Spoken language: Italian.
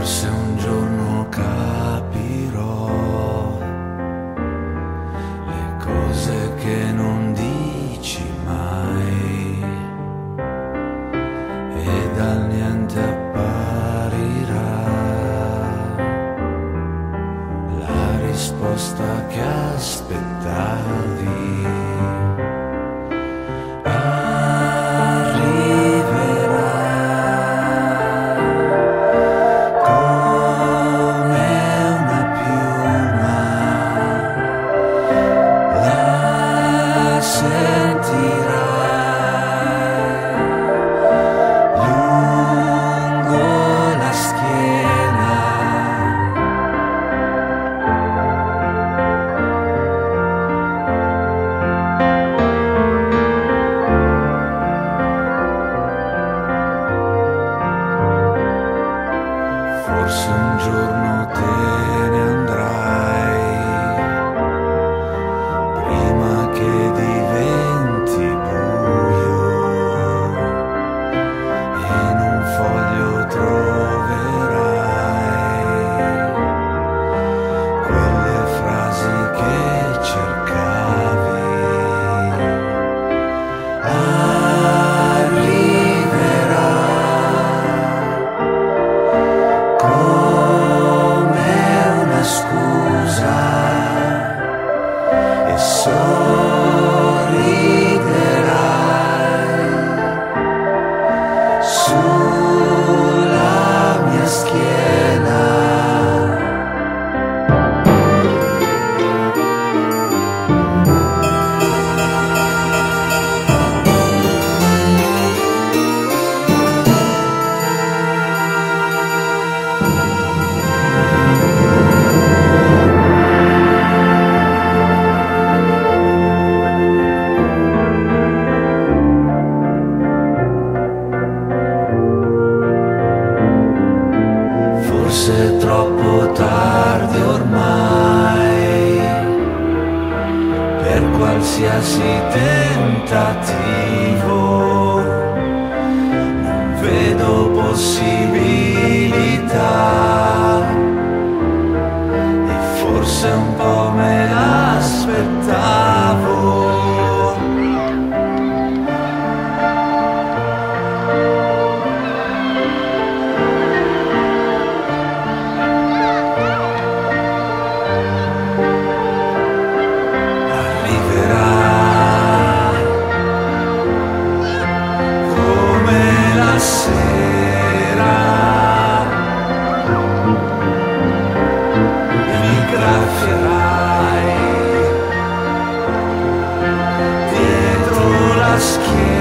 coração. sentirai la schiena. Forse un giorno te forse troppo tardi ormai. Per qualsiasi tentativo non vedo possibilità just kidding.